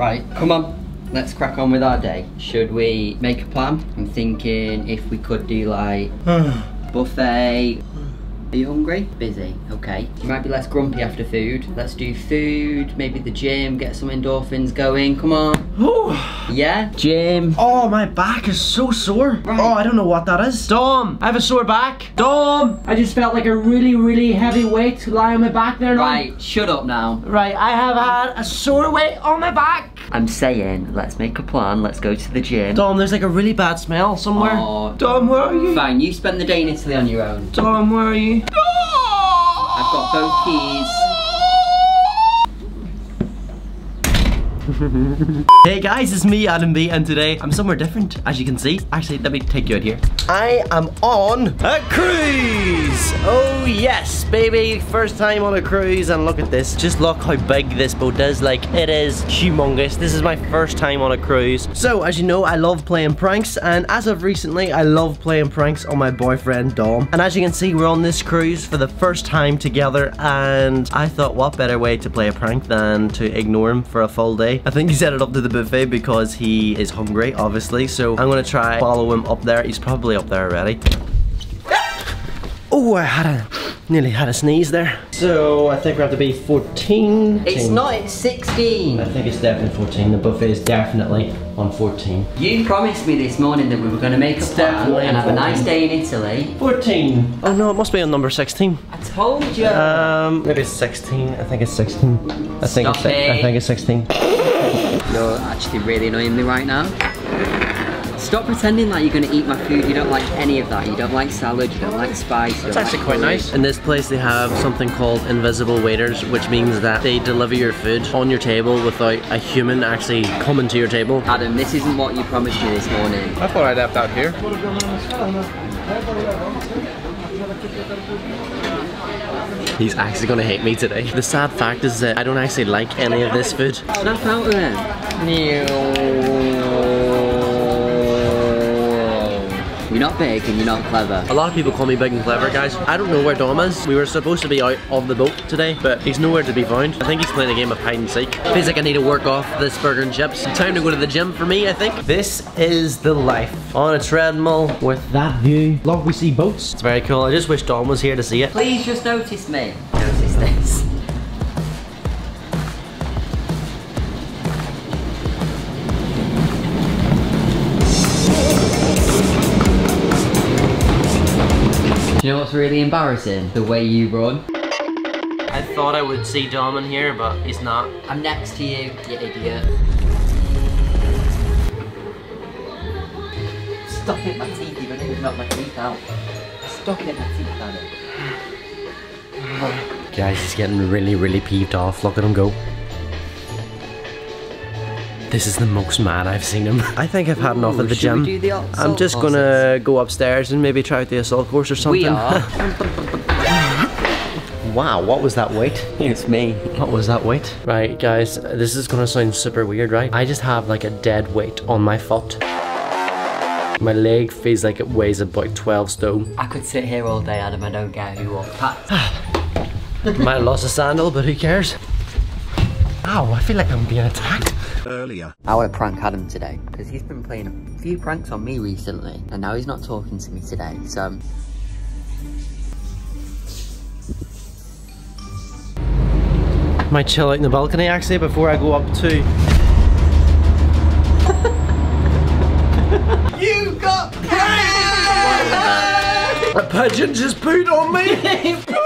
Right, come on. Let's crack on with our day. Should we make a plan? I'm thinking if we could do like buffet. Are you hungry? Busy. Okay. You might be less grumpy after food. Let's do food, maybe the gym, get some endorphins going. Come on. Oh, Yeah? Gym. oh, my back is so sore. Right. Oh, I don't know what that is. Dom, I have a sore back. Dom, I just felt like a really, really heavy weight to lie on my back there. Dom. Right, shut up now. Right, I have had a sore weight on my back. I'm saying, let's make a plan. Let's go to the gym. Dom, there's like a really bad smell somewhere. Oh. Dom, where are you? Fine, you spend the day in Italy on your own. Dom, where are you? I've got both keys. Hey guys, it's me, Adam B, and today I'm somewhere different, as you can see. Actually, let me take you out here. I am on a cruise! Oh yes, baby, first time on a cruise, and look at this. Just look how big this boat is, like, it is humongous. This is my first time on a cruise. So, as you know, I love playing pranks, and as of recently, I love playing pranks on my boyfriend, Dom. And as you can see, we're on this cruise for the first time together, and I thought, what better way to play a prank than to ignore him for a full day? I think he set it up to the buffet because he is hungry, obviously. So I'm gonna try follow him up there. He's probably up there already. Oh, I had a nearly had a sneeze there. So I think we have to be 14. It's not, it's 16. I think it's definitely 14. The buffet is definitely on 14. You promised me this morning that we were going to make a plan and have a nice 14. day in Italy. 14. Oh no, it must be on number 16. I told you. Um, maybe it's 16. I think it's 16. I think Stop it's si- I think it's 16. You're actually really annoying me right now. Stop pretending like you're going to eat my food. You don't like any of that. You don't like salad. You don't like spice. It's actually quite nice. In this place they have something called invisible waiters, which means that they deliver your food on your table without a human actually coming to your table. Adam, this isn't what you promised me this morning. I thought I'd left out here. He's actually gonna hate me today. The sad fact is that I don't actually like any of this food. Snap out of there. You're not big and you're not clever. A lot of people call me big and clever, guys. I don't know where Dom is. We were supposed to be out of the boat today, but he's nowhere to be found. I think he's playing a game of hide and seek. Feels like I need to work off this burger and chips. Time to go to the gym for me, I think. This is the life. On a treadmill with that view. Look, we see boats. It's very cool. I just wish Dom was here to see it. Please just notice me. Do you know what's really embarrassing? The way you run. I thought I would see Dom in here, but he's not. I'm next to you, you idiot. Stop it, my teeth, you're gonna my teeth out. Stop it, my teeth out. Guys, he's getting really, really peeved off. Look at him go. This is the most mad I've seen him. I think I've had enough of the gym. the I'm just courses? gonna go upstairs and maybe try out the assault course or something. We are. wow, what was that weight? it's me. What was that weight? Right, guys, this is gonna sound super weird, right? I just have like a dead weight on my foot. My leg feels like it weighs about 12 stone. I could sit here all day, Adam, I don't care who walks past. Might have lost a sandal, but who cares? Ow, I feel like I'm being attacked. Earlier. I want to prank Adam today because he's been playing a few pranks on me recently and now he's not talking to me today so Might chill out in the balcony actually before I go up to. you got A pigeon just pooed on me!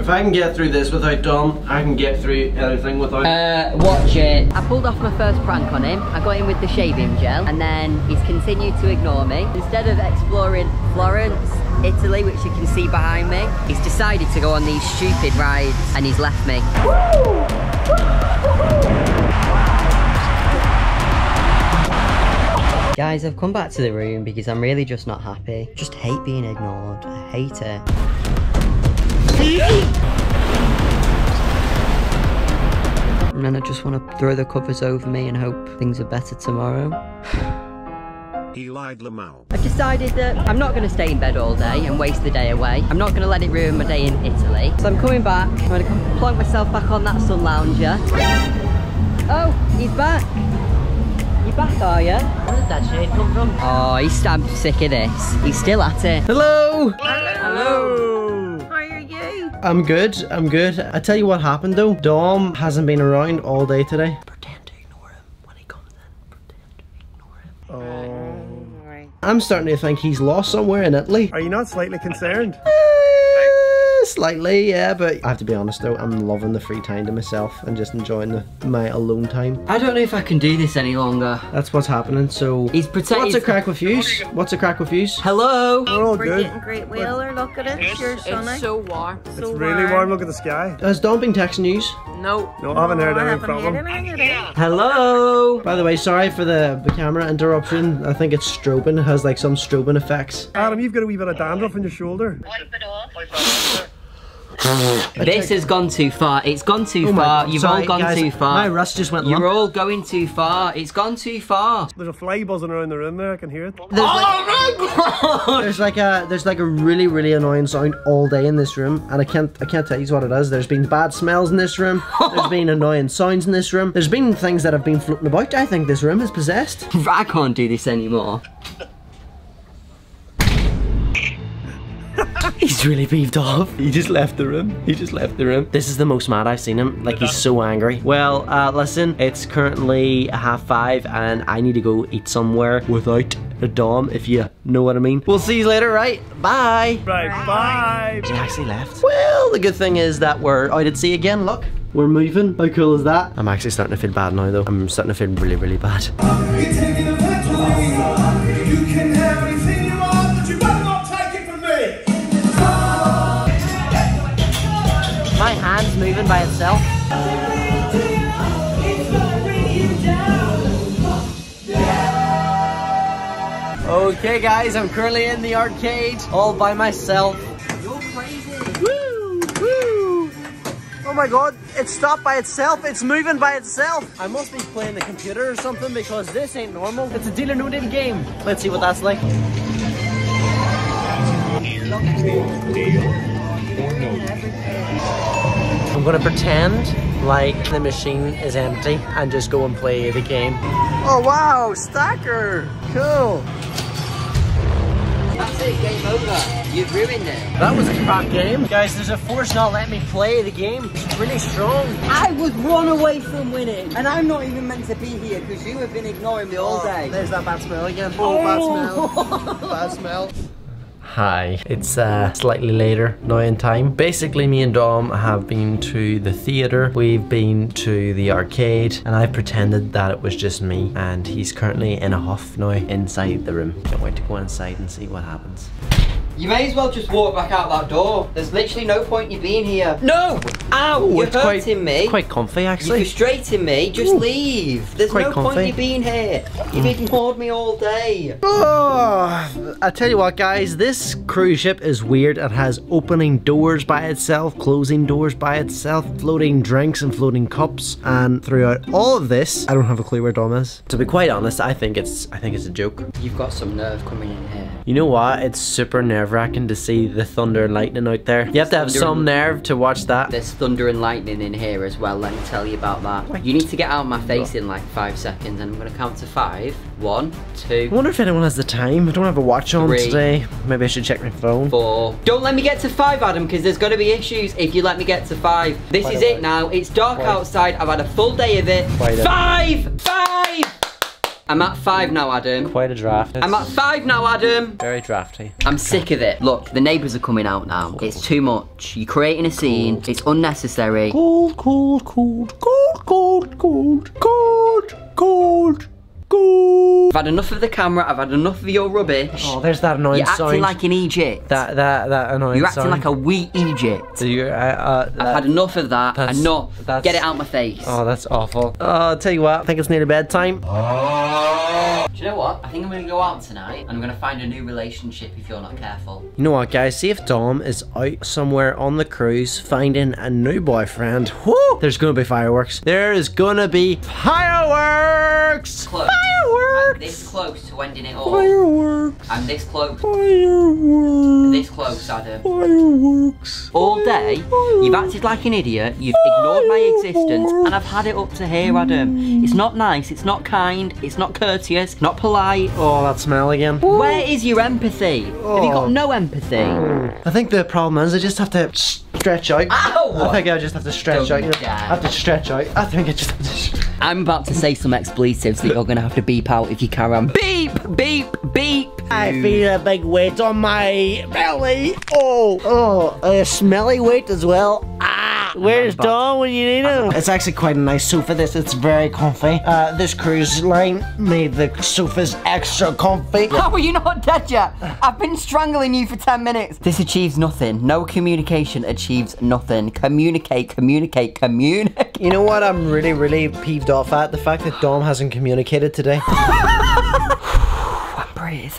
If I can get through this without Dom, I can get through anything without. uh watch it I pulled off my first prank on him I got him with the shaving gel and then he's continued to ignore me instead of exploring Florence Italy which you can see behind me he's decided to go on these stupid rides and he's left me Guys, I've come back to the room because I'm really just not happy. Just hate being ignored. I hate it. And then I just want to throw the covers over me and hope things are better tomorrow. Eli Lamau. I've decided that I'm not going to stay in bed all day and waste the day away. I'm not going to let it ruin my day in Italy. So I'm coming back. I'm going to plonk myself back on that sun lounger. Oh, he's back. You back, are you? Where did that shade come from? Oh, he's stamped sick of this. He's still at it. Hello. Hello. How are you? I'm good. I'm good. I tell you what happened though. Dom hasn't been around all day today. Pretend to ignore him when he comes in. Pretend to ignore him. Oh. I'm starting to think he's lost somewhere in Italy. Are you not slightly concerned? Eh, Slightly, yeah, but I have to be honest though, I'm loving the free time to myself and just enjoying the, my alone time. I don't know if I can do this any longer. That's what's happening, so... He's pretending. What's a crack with yous? What's a crack with yous? Hello. We're all We're good. getting great whaler, look at it. You're sunny. It's so warm. It's really warm. Look at the sky. Has Dom been texting yous? No. No, I haven't heard I anything haven't from heard him. Hello. By the way, sorry for the, the camera interruption. I think it's strobing. It has like some strobing effects. Adam, you've got a wee bit of dandruff on your shoulder. This has gone too far. It's gone too Oh far. You've Sorry, all gone guys, too far. My rust just went You're lump. all going too far. It's gone too far. There's a fly buzzing around the room there. I can hear it. There's oh, like, there's like a there's like a really really annoying sound all day in this room, and I can't I can't tell you what it is. There's been bad smells in this room. There's been annoying sounds in this room. There's been things that have been floating about. I think this room is possessed. I can't do this anymore. He's really peeved off. He just left the room. He just left the room. This is the most mad I've seen him. Like he's so angry. Well, uh, listen, it's currently half five, and I need to go eat somewhere without a dom, if you know what I mean. We'll see you later, right? Bye. Right, bye. He actually left. Well, the good thing is that we're out at sea again. Look. We're moving. How cool is that? I'm actually starting to feel bad now, though. I'm starting to feel really, really bad. Hand's moving by itself. Okay, guys, I'm currently in the arcade all by myself. Woo! Woo! Oh my god, it stopped by itself. It's moving by itself. I must be playing the computer or something because this ain't normal. It's a dealer no deal game. Let's see what that's like. I'm gonna pretend like the machine is empty and just go and play the game. Oh wow, stacker! Cool. That's it. Game over. You've ruined it. That was a crap game. Guys, there's a force not letting me play the game. It's really strong. I was one away from winning, and I'm not even meant to be here because you have been ignoring me all oh, day. There's that bad smell again. Oh, bad oh. smell. bad smell. Hi, it's uh, slightly later now in time. Basically, me and Dom have been to the theatre, we've been to the arcade, and I've pretended that it was just me. And he's currently in a huff now inside the room. Can't wait to go inside and see what happens. You may as well just walk back out that door. There's literally no point you being here. No! Ow! You're it's quite- hurting me. Quite comfy, actually. You're actually. frustrating me. Just leave. There's Quite no point comfy. you being here. You've mm. ignored me all day. Oh, I tell you what, guys, this cruise ship is weird. It has opening doors by itself, closing doors by itself, floating drinks and floating cups, and throughout all of this, I don't have a clue where Dom is. To be quite honest, I think it's I think it's a joke. You've got some nerve coming in here. You know what? It's super nerve wracking to see the thunder and lightning out there. You have to have some nerve to watch that. There's thunder and lightning in here as well, let me tell you about that. You need to get out of my face in like five seconds and I'm gonna count to five. One, I two, wonder if anyone has the time. I don't have a watch on Three. today. Maybe I should check my phone. four. Don't let me get to five, Adam, because there's gonna be issues if you let me get to five. This Quite is it lot. now. It's dark Quite- outside. I've had a full day of it. Quite Five! Five! I'm at five now, Adam. Quite a draft. I'm at five now, Adam. very drafty. I'm sick of it. Look, the neighbours are coming out now. It's too much. You're creating a scene. It's unnecessary. Cold, cold, cold, cold, cold, cold, cold, cold, cold. I've had enough of the camera. I've had enough of your rubbish. Oh, there's that annoying You're acting like in eejit. that that that annoying You're acting like a wee eejit. You're, uh, uh, I've had enough of that. that's- Enough. that's- Get it out my face. Oh, that's awful. Oh, I'll tell you what. I think it's nearly bedtime. Do you know what? I think I'm gonna go out tonight and I'm gonna find a new relationship if you're not careful. You know what, guys? See if Dom is out somewhere on the cruise finding a new boyfriend. Whoo! There's gonna be fireworks. There is gonna be fireworks. Close. Fireworks. This close to ending it all. Fireworks. I'm this close. Fireworks. This close, Adam. Fireworks. All day, you've acted like an idiot, you've ignored my existence, and I've had it up to here, Adam. It's not nice, it's not kind, it's not courteous, not polite. Oh, that smell again. Where is your empathy? Have you got oh. no empathy? I think the problem is I just have to stretch out. Ow! I think I just have to stretch Don't out. dare. I have to stretch out. I think I just have to. I'm about to say some expletives that you're gonna have to beep out if you carry on. Beep, beep, beep. I feel a big weight on my belly. Oh, oh, a smelly weight as well. Where's about- Dom when you need him? It's actually quite a nice sofa. This, it's very comfy. Uh, this cruise line made the sofas extra comfy. How are you not dead yet? I've been strangling you for 10 minutes. This achieves nothing. No communication achieves nothing. Communicate, communicate, communicate. You know what I'm really, really peeved off at? The fact that Dom hasn't communicated today. Breathe.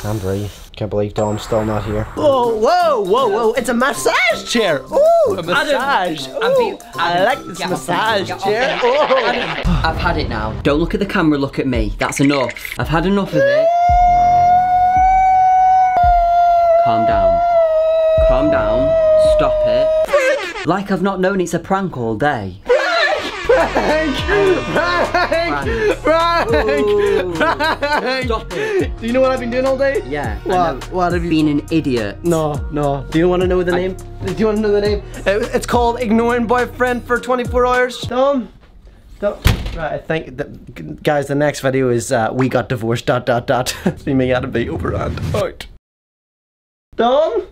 Can't breathe. Can't believe Dom's still not here. Whoa, whoa, whoa, whoa! It's a massage chair. Ooh, a massage. Ooh, Adam, I like this massage off chair. Oh. I've had it now. Don't look at the camera, look at me. That's enough. I've had enough of it. Calm down. Calm down. Stop it. Like I've not known it's a prank all day. Frank! Frank! Frank! Frank! Stop it. Do you know what I've been doing all day? Yeah. I What? What have you? been an idiot. No, no. Do you want to know the name? Do you want to know the name? It's called Ignoring Boyfriend for 24 Hours. Dom? Dom? Right, I think, that, guys, the next video is uh, We Got Divorced, dot, dot, dot. See me, Adam B, over and out. Dom?